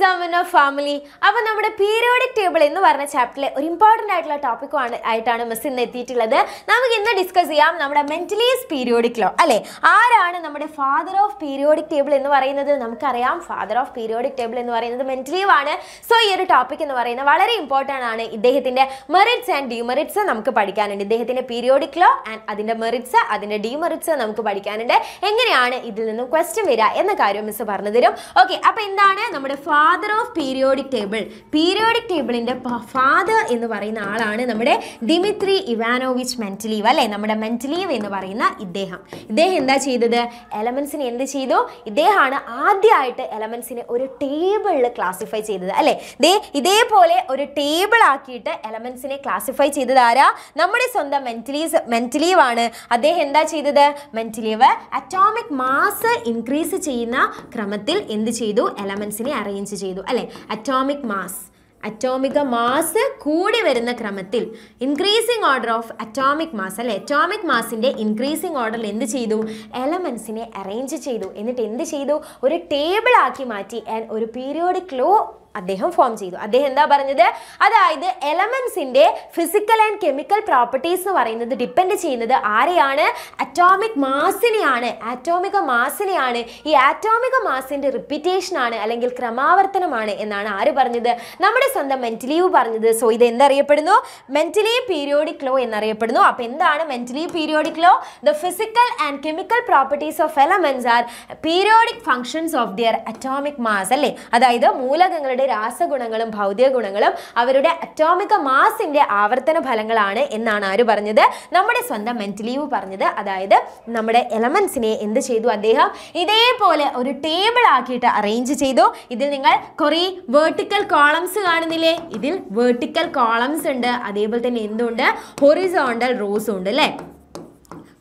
Examiner family അപ്പോൾ നമ്മുടെ periodic table എന്ന് പറഞ്ഞ ചാപ്റ്ററിലെ ഒരു ഇമ്പോർട്ടന്റ് ആയിട്ടുള്ള ടോപ്പിക്കുമാണ് ആയിട്ടാണ് മിസ് ഇന്ന് എത്തിയിട്ടുള്ളത്. നമുക്ക് ഇന്ന് ഡിസ്കസ് ചെയ്യാം നമ്മുടെ മെന്റലീസ് പീരിയോഡിക് ലോ അല്ലേ? ആരാണ് നമ്മുടെ ഫാദർ ഓഫ് പീരിയോഡിക് ടേബിൾ എന്ന് പറയുന്നത്? നമുക്കറിയാം ഫാദർ ഓഫ് പീരിയോഡിക് ടേബിൾ എന്ന് പറയുന്നത് മെന്റലീവ് ആണ്. സോ ഈ ഒരു ടോപ്പിക് എന്ന് പറയുന്നത് വളരെ ഇമ്പോർട്ടന്റ് ആണ്. ഇദ്ദേഹത്തിന്റെ മെറിറ്റ്സ് ആൻഡ് ഡിമെറിറ്റ്സ് നമുക്ക് പഠിക്കാനുണ്ട്. ഇദ്ദേഹത്തിന്റെ പീരിയോഡിക് ലോ ആൻഡ് അതിന്റെ മെറിറ്റ്സ് അതിന്റെ ഡിമെറിറ്റ്സ് നമുക്ക് പഠിക്കാനുണ്ട്. എങ്ങനെയാണ് ഇതിൽ നിന്നും ക്വസ്റ്റ്യൻ വരിക എന്ന കാര്യം മിസ് പറഞ്ഞു തരും. ഓക്കെ അപ്പോൾ എന്താണ് നമ്മുടെ father of periodic table periodic ടേബിളിന്റെ ഫാദർ എന്ന് പറയുന്ന ആളാണ് നമ്മുടെ ദിമിത്രി ഇവാനോവിച്ച് മെന്റലീവ് അല്ലേ? നമ്മുടെ മെന്റലീവ് എന്ന് പറയുന്ന ഇദ്ദേഹം. ഇദ്ദേഹം എന്താ ചെയ്തത്? എലമെന്റ്സിനെ എന്ത് ചെയ്തു? ഇദ്ദേഹമാണ് ആദ്യമായിട്ട് എലമെൻസിനെ ഒരു ടേബിളിൽ ക്ലാസിഫൈ ചെയ്തത് അല്ലേ? ദേ ഇതേപോലെ ഒരു ടേബിൾ ആക്കിയിട്ട് എലമെൻസിനെ ക്ലാസിഫൈ ചെയ്തത് ആരാ? നമ്മുടെ സ്വന്തം മെന്റലീസ് മെന്റലീവ് ആണ്. അദ്ദേഹം എന്താ ചെയ്തത്? മെന്റലീവ് അറ്റോമിക് മാസ് ഇൻക്രീസ് ചെയ്യുന്ന ക്രമത്തിൽ എന്ത് ചെയ്തു? എലമെൻസിനെ അറേഞ്ച് ചെയ്തു. അല്ലെ? അറ്റോമിക് മാസ് അറ്റോമിക മാസ് കൂടി വരുന്ന ക്രമത്തിൽ increasing order of atomic mass അല്ലെ? അറ്റോമിക് മാസിന്റെ ഇൻക്രീസിങ് ഓർഡറിൽ എന്ത് ചെയ്തു? എലമെന്റ്സിനെ അറേഞ്ച് ചെയ്തു. എന്നിട്ട് എന്ത് ചെയ്തു? ഒരു ടേബിൾ ആക്കി മാറ്റി ആൻഡ് ഒരു പീരിയോഡിക് ലോ അദ്ദേഹം ഫോം ചെയ്തു. അദ്ദേഹം എന്താ പറഞ്ഞത്? അതായത് എലമെന്റ്സിന്റെ ഫിസിക്കൽ ആൻഡ് കെമിക്കൽ പ്രോപ്പർട്ടീസ് എന്ന് പറയുന്നത് ഡിപ്പെൻഡ് ചെയ്യുന്നത് ആരെയാണ്? അറ്റോമിക് മാസിനെയാണ് ആറ്റോമിക മാസിനെയാണ് ഈ ആറ്റോമിക മാസിന്റെ റിപ്പീറ്റേഷൻ ആണ് അല്ലെങ്കിൽ ക്രമാവർത്തനമാണ് എന്നാണ് ആര് പറഞ്ഞത്? നമ്മുടെ സ്വന്തം മെന്റലീവ് പറഞ്ഞത്. സോ ഇത് എന്തറിയപ്പെടുന്നു? മെന്റലി പീരിയോഡിക് ലോ എന്നറിയപ്പെടുന്നു. അപ്പൊ എന്താണ് Mendeleev periodic law the physical and chemical properties of elements are periodic functions of their atomic mass അല്ലേ? അതായത് മൂലകങ്ങളുടെ രാസഗുണങ്ങളും ഭൗതിക ഗുണങ്ങളും അവരുടെ അറ്റോമിക മാസിന്റെ ആവർത്തന ഫലങ്ങളാണ് എന്നാണ് ആര് പറഞ്ഞത്? നമ്മുടെ സ്വന്തം മെന്റലീവ് പറഞ്ഞത്. അതായത് നമ്മുടെ എലമെന്റ്സിനെ എന്ത് ചെയ്തു അദ്ദേഹം? ഇതേപോലെ ഒരു ടേബിൾ ആക്കിയിട്ട് അറേഞ്ച് ചെയ്തു. ഇതിൽ നിങ്ങൾ കുറേ വേർട്ടിക്കൽ കോളംസ് കാണുന്നില്ലേ? ഇതിൽ വേർട്ടിക്കൽ കോളംസ് ഉണ്ട്. അതേപോലെ തന്നെ എന്തുണ്ട്? ഹൊറിസോണ്ടൽ റോസും ഉണ്ട് അല്ലേ?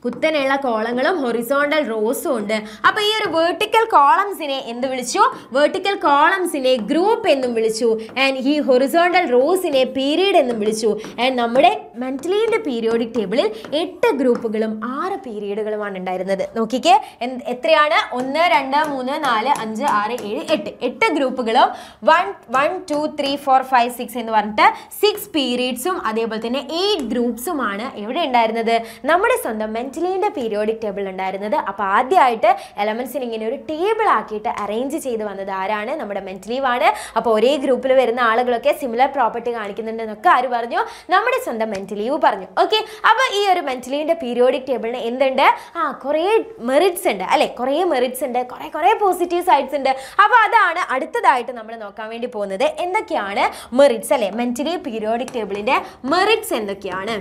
കുത്തനെയുള്ള കോളങ്ങളും ഹൊറിസോണ്ടൽ റോസും ഉണ്ട്. അപ്പോൾ ഈ ഒരു വേർട്ടിക്കൽ കോളംസിനെ എന്ത് വിളിച്ചു? വേർട്ടിക്കൽ കോളംസിനെ ഗ്രൂപ്പ് എന്നും വിളിച്ചു. ആൻഡ് ഈ ഹൊറിസോണ്ടൽ റോസിനെ പീരീഡ് എന്നും വിളിച്ചു. ആൻഡ് നമ്മുടെ മെന്റലീന്റെ പീരിയോഡിക് ടേബിളിൽ എട്ട് ഗ്രൂപ്പുകളും ആറ് പീരീഡുകളുമാണ് ഉണ്ടായിരുന്നത്. നോക്കിക്കേ. എത്രയാണ്? ഒന്ന് രണ്ട് മൂന്ന് നാല് അഞ്ച് ആറ് ഏഴ് എട്ട്. എട്ട് ഗ്രൂപ്പുകളും one one two three four five six എന്ന് പറഞ്ഞിട്ട് സിക്സ് പീരീഡ്സും അതേപോലെ തന്നെ എയ്റ്റ് ഗ്രൂപ്പ്സുമാണ് എവിടെ ഉണ്ടായിരുന്നത്. നമ്മുടെ സ്വന്തം മെന്റലീന്റെ പീരിയോഡിക് ടേബിൾ ഉണ്ടായിരുന്നത്. അപ്പോൾ ആദ്യമായിട്ട് എലമെൻസിന് ഇങ്ങനെ ഒരു ടേബിൾ ആക്കിയിട്ട് അറേഞ്ച് ചെയ്ത് വന്നത് ആരാണ്? നമ്മുടെ മെന്റലീവാണ് അപ്പോൾ ഒരേ ഗ്രൂപ്പിൽ വരുന്ന ആളുകളൊക്കെ സിമിലർ പ്രോപ്പർട്ടി കാണിക്കുന്നുണ്ടെന്നൊക്കെ ആര് പറഞ്ഞു? നമ്മുടെ സ്വന്തം മെന്റലീവ് പറഞ്ഞു. ഓക്കെ അപ്പോൾ ഈ ഒരു മെന്റലീന്റെ പീരിയോഡിക് ടേബിളിന് എന്തുണ്ട്? ആ കുറേ മെറിറ്റ്സ് ഉണ്ട്. അല്ലേ? കുറേ മെറിറ്റ്സ് ഉണ്ട്. കുറേ കുറേ പോസിറ്റീവ് സൈഡ്സ് ഉണ്ട്. അപ്പോൾ അതാണ് അടുത്തതായിട്ട് നമ്മൾ നോക്കാൻ വേണ്ടി പോകുന്നത്. എന്തൊക്കെയാണ് മെറിറ്റ്സ് അല്ലേ? മെന്റലി പീരിയോഡിക് ടേബിളിന്റെ മെറിറ്റ്സ് എന്തൊക്കെയാണ്?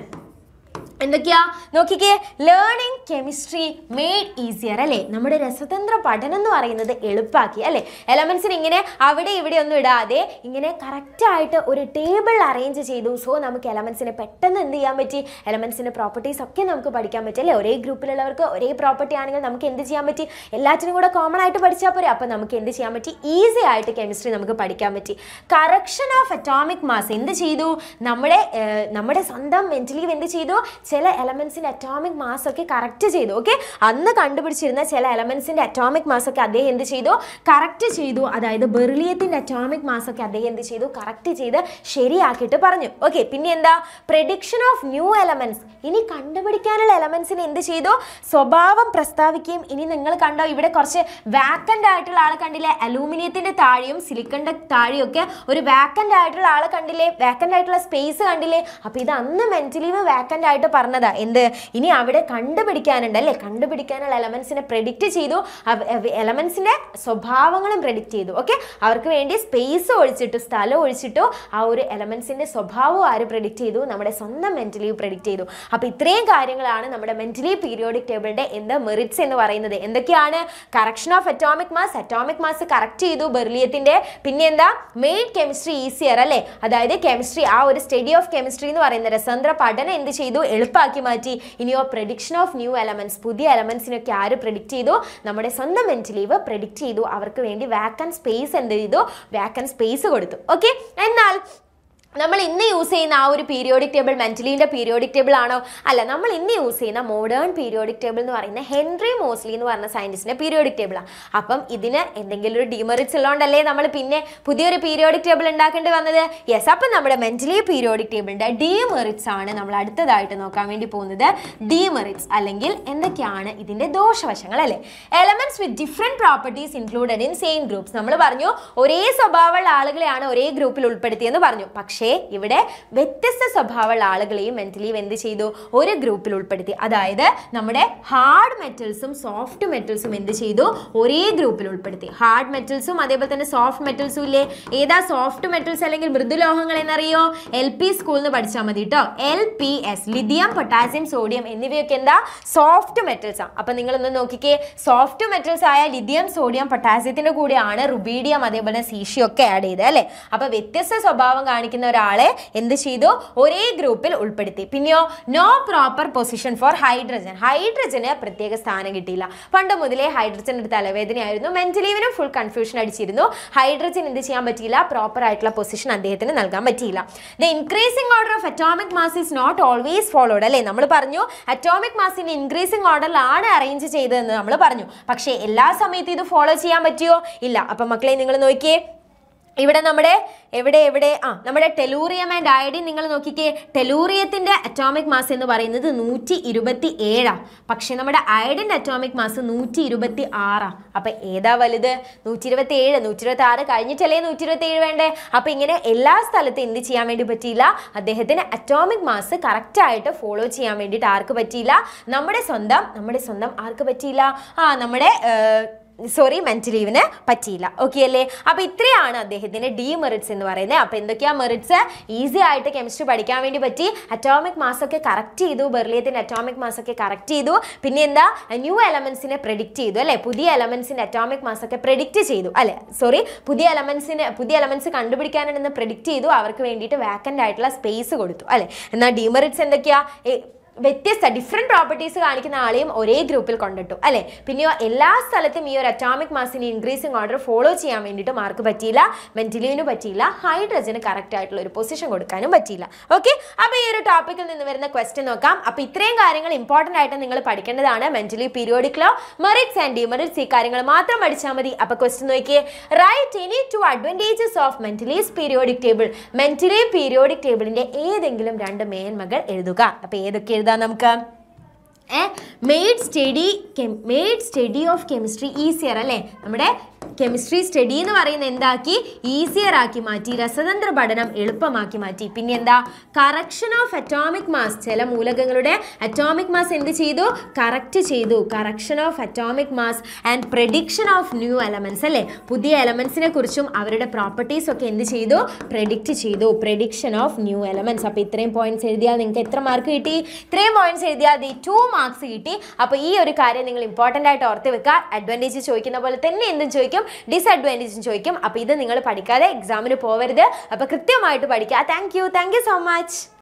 എന്തൊക്കെയാ? നോക്കിക്കേ ലേണിംഗ് കെമിസ്ട്രി മെയ്ഡ് ഈസിയർ അല്ലേ? നമ്മുടെ രസതന്ത്ര പഠനം എന്ന് പറയുന്നത് എളുപ്പാക്കി അല്ലേ? എലമെൻസിന് ഇങ്ങനെ അവിടെ ഇവിടെ ഒന്നും ഇടാതെ ഇങ്ങനെ കറക്റ്റായിട്ട് ഒരു ടേബിൾ അറേഞ്ച് ചെയ്തു. സോ നമുക്ക് എലമെൻസിനെ പെട്ടെന്ന് എന്ത് ചെയ്യാൻ പറ്റി? എലമെൻസിന്റെ പ്രോപ്പർട്ടീസ് ഒക്കെ നമുക്ക് പഠിക്കാൻ പറ്റി അല്ലേ? ഒരേ ഗ്രൂപ്പിലുള്ളവർക്ക് ഒരേ പ്രോപ്പർട്ടി ആണെങ്കിൽ നമുക്ക് എന്ത് ചെയ്യാൻ പറ്റി? എല്ലാറ്റിനും കൂടെ കോമൺ ആയിട്ട് പഠിച്ചാൽ പോരെ. അപ്പോൾ നമുക്ക് എന്ത് ചെയ്യാൻ പറ്റി? ഈസി ആയിട്ട് കെമിസ്ട്രി നമുക്ക് പഠിക്കാൻ പറ്റി. കറക്ഷൻ ഓഫ് അറ്റോമിക് മാസ് എന്ത് ചെയ്തു? നമ്മുടെ നമ്മുടെ സ്വന്തം മെന്റലി എന്ത് ചെയ്തു? ചില എലമെൻസിന്റെ അറ്റോമിക് മാസ് ഒക്കെ കറക്റ്റ് ചെയ്തു ഓക്കെ അന്ന് കണ്ടുപിടിച്ചിരുന്ന ചില എലമെൻസിന്റെ അറ്റോമിക് മാസ് ഒക്കെ അദ്ദേഹം എന്ത് ചെയ്തു? കറക്റ്റ് ചെയ്തു. അതായത് ബെർലിയത്തിന്റെ അറ്റോമിക് മാസ് ഒക്കെ അദ്ദേഹം എന്ത് ചെയ്തു? കറക്റ്റ് ചെയ്ത് ശരിയാക്കിയിട്ട് പറഞ്ഞു. ഓക്കെ പിന്നെ എന്താ? പ്രഡിക്ഷൻ ഓഫ് ന്യൂ എലമെൻസ് ഇനി കണ്ടുപിടിക്കാനുള്ള എലമെൻസിന് എന്ത് ചെയ്തു? സ്വഭാവം പ്രസ്താവിക്കുകയും ഇനി നിങ്ങൾ കണ്ടോ ഇവിടെ കുറച്ച് വാക്കന്റ് ആയിട്ടുള്ള ആൾ കണ്ടില്ലേ? അലൂമിനിയത്തിന്റെ താഴെയും സിലിക്കന്റെ താഴെയും ഒക്കെ ഒരു വാക്കന്റ് ആയിട്ടുള്ള ആൾ കണ്ടില്ലേ? വാക്കന്റ് ആയിട്ടുള്ള സ്പേസ് കണ്ടില്ലേ? അപ്പോൾ ഇത് അന്ന് മെന്റലീവ് വാക്കന്റ് ആയിട്ട് പറഞ്ഞതാ. എന്ത്? ഇനി അവിടെ കണ്ടുപിടിക്കാനുണ്ട് അല്ലേ? കണ്ടുപിടിക്കാനുള്ള എലമെന്റ്സിനെ പ്രെഡിക്റ്റ് ചെയ്തു. എലമെന്റ്സിന്റെ സ്വഭാവങ്ങളും പ്രെഡിക്റ്റ് ചെയ്തു. ഓക്കെ അവർക്ക് വേണ്ടി സ്പേസ് ഒഴിച്ചിട്ടു സ്ഥലം ഒഴിച്ചിട്ടു ആ ഒരു എലമെന്റ്സിന്റെ സ്വഭാവം ആര് പ്രെഡിക്റ്റ് ചെയ്തു? നമ്മുടെ സ്വന്തം മെന്റലി പ്രെഡിക്റ്റ് ചെയ്തു. അപ്പോൾ ഇത്രയും കാര്യങ്ങളാണ് നമ്മുടെ മെന്റലി പീരിയോഡിക് ടേബിളിന്റെ എന്ത്? മെറിറ്റ്സ് എന്ന് പറയുന്നത്. എന്തൊക്കെയാണ്? Correction of atomic mass atomic mass correct ചെയ്തു ബെർലിയത്തിന്റെ. പിന്നെ എന്താ? മെയിൻ കെമിസ്ട്രി ഈസിയർ അല്ലേ? അതായത് കെമിസ്ട്രി ആ ഒരു സ്റ്റഡി ഓഫ് കെമിസ്ട്രി എന്ന് പറയുന്ന രസതന്ത്ര പഠനം എന്ത് ചെയ്തു? എളുപ്പമാക്കി മാറ്റി. ഇനിയോ പ്രഡിക്ഷൻ ഓഫ് ന്യൂ എലമെന്റ്സ് പുതിയ എലമെന്റ്സിനൊക്കെ ആര് പ്രഡിക്റ്റ് ചെയ്തു? നമ്മുടെ സ്വന്തം മെന്റലീവ് പ്രഡിക്റ്റ് ചെയ്തു. അവർക്ക് വേണ്ടി വാക്കൻ സ്പേസ് എന്ത് ചെയ്തു? വാക്കൻ സ്പേസ് കൊടുത്തു. ഓക്കെ എന്നാൽ നമ്മൾ ഇന്ന് യൂസ് ചെയ്യുന്ന ആ ഒരു പീരിയോഡിക് ടേബിൾ മെന്റലിന്റെ പീരിയോഡിക് ടേബിൾ ആണോ? അല്ല നമ്മൾ ഇന്ന് യൂസ് ചെയ്യുന്ന മോഡേൺ പീരിയോഡിക് ടേബിൾ എന്ന് പറയുന്ന ഹെൻറി മോസ്ലി എന്ന് പറഞ്ഞ സയന്റിസ്റ്റിന്റെ പീരിയോഡിക് ടേബിളാണ് അപ്പം ഇതിന് എന്തെങ്കിലും ഒരു ഡിമെറിറ്റ്സ് ഉള്ളതുകൊണ്ടല്ലേ നമ്മൾ പിന്നെ പുതിയൊരു പീരിയോഡിക് ടേബിൾ ഉണ്ടാക്കേണ്ടി വന്നത്? യെസ് അപ്പം നമ്മുടെ മെന്റലി പീരിയോഡിക് ടേബിളിന്റെ ഡിമെറിറ്റ്സ് ആണ് നമ്മൾ അടുത്തതായിട്ട് നോക്കാൻ വേണ്ടി പോകുന്നത്. ഡിമെറിറ്റ്സ് അല്ലെങ്കിൽ എന്തൊക്കെയാണ് ഇതിന്റെ ദോഷവശങ്ങൾ അല്ലേ? Elements with different properties included in same groups നമ്മൾ പറഞ്ഞു ഒരേ സ്വഭാവമുള്ള ആളുകളെയാണ് ഒരേ ഗ്രൂപ്പിൽ ഉൾപ്പെടുത്തിയെന്ന് പറഞ്ഞു. പക്ഷേ ഇവിടെ വ്യത്യസ്ത സ്വഭാവമുള്ള ആളുകളെയും മെന്റലി എന്ത് ചെയ്തു? ഒരു ഗ്രൂപ്പിൽ ഉൾപ്പെടുത്തി. അതായത് നമ്മുടെ ഹാർഡ് മെറ്റൽസും സോഫ്റ്റ് മെറ്റൽസും എന്ത് ചെയ്തു? ഒരേ ഗ്രൂപ്പിൽ ഉൾപ്പെടുത്തി. ഹാർഡ് മെറ്റൽസും അതേപോലെ തന്നെ സോഫ്റ്റ് മെറ്റൽസും ഇല്ലേ? ഏതാ സോഫ്റ്റ് മെറ്റൽസ് അല്ലെങ്കിൽ മൃദുലോഹങ്ങൾ എന്നറിയോ? എൽ പി സ്കൂളിൽ നിന്ന് പഠിച്ചാൽ മതി കേട്ടോ L P S lithium potassium sodium എന്നിവയൊക്കെ എന്താ? സോഫ്റ്റ് മെറ്റൽസ് ആണ് അപ്പൊ നിങ്ങൾ ഒന്ന് നോക്കിക്കേ. സോഫ്റ്റ് മെറ്റൽസ് ആയ ലിഥിയം സോഡിയം പൊട്ടാസ്യത്തിന്റെ കൂടെയാണ് റുബീഡിയം അതേപോലെ സീഷിയൊക്കെ ആഡ് ചെയ്തത് അല്ലേ? അപ്പൊ വ്യത്യസ്ത സ്വഭാവം കാണിക്കുന്ന ഒരാളെ എന്ത് ചെയ്തു? ഒരേ ഗ്രൂപ്പിൽ ഉൾപ്പെടുത്തി. പിന്നെയോ no proper position for hydrogen ഹൈഡ്രജന് പ്രത്യേക സ്ഥാനം കിട്ടിയില്ല. പണ്ട് മുതലേ ഹൈഡ്രജൻ ഒരു തലവേദനയായിരുന്നു. മെന്റലീവിനും ഫുൾ കൺഫ്യൂഷൻ അടിച്ചിരുന്നു. ഹൈഡ്രജൻ എന്ത് ചെയ്യാൻ പറ്റിയില്ല? പ്രോപ്പർ ആയിട്ടുള്ള പൊസിഷൻ അദ്ദേഹത്തിന് നൽകാൻ പറ്റിയില്ല. The increasing order of atomic mass is not always followed അല്ലേ? നമ്മൾ പറഞ്ഞു അറ്റോമിക് മാസിന്റെ ഇൻക്രീസിംഗ് ഓർഡറിലാണ് അറേഞ്ച് ചെയ്തതെന്ന് നമ്മൾ പറഞ്ഞു. പക്ഷേ എല്ലാ സമയത്തും ഇത് ഫോളോ ചെയ്യാൻ പറ്റിയോ? ഇല്ല. അപ്പൊ മക്കളെ നിങ്ങൾ നോക്കിയേ. ഇവിടെ നമ്മുടെ എവിടെ എവിടെ? ആ നമ്മുടെ ടെലൂറിയം ആൻഡ് അയഡിൻ നിങ്ങൾ നോക്കിക്കേ. ടെലൂറിയത്തിന്റെ അറ്റോമിക് മാസ് എന്ന് പറയുന്നത് നൂറ്റി ഇരുപത്തി ഏഴാ പക്ഷെ നമ്മുടെ ഐഡിന്റെ അറ്റോമിക് മാസ് നൂറ്റി ഇരുപത്തി ആറാ അപ്പൊ ഏതാ വലുത്? നൂറ്റി ഇരുപത്തി ഏഴ് നൂറ്റി ഇരുപത്തി ആറ് കഴിഞ്ഞിട്ടല്ലേ നൂറ്റി ഇരുപത്തി ഏഴ് വേണ്ടേ? അപ്പൊ ഇങ്ങനെ എല്ലാ സ്ഥലത്തും എന്ത് ചെയ്യാൻ വേണ്ടി പറ്റിയില്ല? അദ്ദേഹത്തിന് അറ്റോമിക് മാസ് കറക്റ്റ് ആയിട്ട് ഫോളോ ചെയ്യാൻ വേണ്ടിയിട്ട് ആർക്ക് പറ്റിയില്ല? നമ്മുടെ സ്വന്തം നമ്മുടെ സ്വന്തം ആർക്ക് പറ്റിയില്ല? ആ നമ്മുടെ ഏർ, മെന്റ് മെന്റലീവിന് പറ്റിയില്ല. ഓക്കെ അല്ലേ? അപ്പൊ ഇത്രയാണ് അദ്ദേഹത്തിന്റെ ഡി മെറിറ്റ്സ് എന്ന് പറയുന്നത്. അപ്പോൾ എന്തൊക്കെയാ മെറിറ്റ്സ് ഈസി ആയിട്ട് കെമിസ്ട്രി പഠിക്കാൻ വേണ്ടി പറ്റി. അറ്റോമിക് മാസ് ഒക്കെ കറക്റ്റ് ചെയ്തു. ബെർലിയത്തിന്റെ അറ്റോമിക് മാസ് ഒക്കെ കറക്റ്റ് ചെയ്തു. പിന്നെ എന്താ? ന്യൂ എലമെന്റ്സിനെ പ്രെഡിക്റ്റ് ചെയ്തു അല്ലേ? പുതിയ എലമെന്റ്സിന്റെ അറ്റോമിക് ഒക്കെ പ്രെഡിക്റ്റ് ചെയ്തു അല്ലേ? സോറി പുതിയ എലമെന്റ്സിന് പുതിയ എലമെന്റ്സ് കണ്ടുപിടിക്കാനാണെന്ന് പ്രെഡിക്റ്റ് ചെയ്തു. അവർക്ക് വേണ്ടിയിട്ട് വാക്കന്റ് ആയിട്ടുള്ള സ്പേസ് കൊടുത്തു അല്ലേ? എന്നാൽ ഡിമെറിറ്റ്സ് എന്തൊക്കെയാ? വ്യത്യസ്ത ഡിഫറെന്റ് പ്രോപ്പർട്ടീസ് കാണിക്കുന്ന ആളെയും ഒരേ ഗ്രൂപ്പിൽ കൊണ്ടിട്ടു അല്ലേ? പിന്നെയോ എല്ലാ സ്ഥലത്തും ഈ ഒരു അറ്റോമിക് മാസിന് ഇൻക്രീസിങ് ഓർഡർ ഫോളോ ചെയ്യാൻ വേണ്ടിയിട്ട് മാർക്ക് പറ്റിയില്ല മെന്റലിന് പറ്റിയില്ല ഹൈഡ്രജന് കറക്റ്റ് ആയിട്ടുള്ള ഒരു പൊസിഷൻ കൊടുക്കാനും പറ്റിയില്ല. ഓക്കെ അപ്പോൾ ഈ ഒരു ടോപ്പിക്കിൽ നിന്ന് വരുന്ന ക്വസ്റ്റ്യൻ നോക്കാം. അപ്പോൾ ഇത്രയും കാര്യങ്ങൾ ഇമ്പോർട്ടന്റ് ആയിട്ട് നിങ്ങൾ പഠിക്കേണ്ടതാണ്. Mendeleev periodic law merits and demerits ഈ കാര്യങ്ങൾ മാത്രം പഠിച്ചാൽ മതി. അപ്പോൾ ക്വസ്റ്റ്യൻ നോക്കിയേ. Write any two advantages of Mendeleev's periodic table Mendeleev periodic ടേബിളിന്റെ ഏതെങ്കിലും രണ്ട് മേന്മകൾ എഴുതുക. അപ്പോൾ ഏതൊക്കെ എഴുതാം നമുക്ക്? Made study made study of chemistry easier അല്ലേ? നമ്മുടെ കെമിസ്ട്രി സ്റ്റഡി എന്ന് പറയുന്നത് എന്താക്കി? ഈസിയർ ആക്കി മാറ്റി രസതന്ത്ര പഠനം എളുപ്പമാക്കി മാറ്റി. പിന്നെ എന്താ? കറക്ഷൻ ഓഫ് അറ്റോമിക് മാസ് ചില മൂലകങ്ങളുടെ അറ്റോമിക് മാസ് എന്ത് ചെയ്തു? കറക്റ്റ് ചെയ്തു. Correction of atomic mass and prediction of new elements അല്ലേ? പുതിയ എലമെൻസിനെ കുറിച്ചും അവരുടെ പ്രോപ്പർട്ടീസ് ഒക്കെ എന്ത് ചെയ്തു? പ്രഡിക്റ്റ് ചെയ്തു. പ്രഡിക്ഷൻ ഓഫ് ന്യൂ എലമെൻസ് അപ്പോൾ ഇത്രയും പോയിന്റ്സ് എഴുതിയാൽ നിങ്ങൾക്ക് എത്ര മാർക്ക് കിട്ടി? ഇത്രയും പോയിന്റ്സ് എഴുതിയാൽ ദി ടു മാർക്സ് കിട്ടി. അപ്പോൾ ഈ ഒരു കാര്യം നിങ്ങൾ ഇമ്പോർട്ടന്റ് ആയിട്ട് ഓർത്ത് വെക്കുക. അഡ്വാന്റേജ് ചോദിക്കുന്ന പോലെ തന്നെ എന്തും ചോദിക്കും ഡിസഡ്വാന്റേജും ചോദിക്കും. അപ്പോൾ ഇത് നിങ്ങൾ പഠിക്കാതെ എക്സാമിന് പോവരുത്. അപ്പോൾ കൃത്യമായിട്ട് പഠിക്കുക. Thank you thank you so much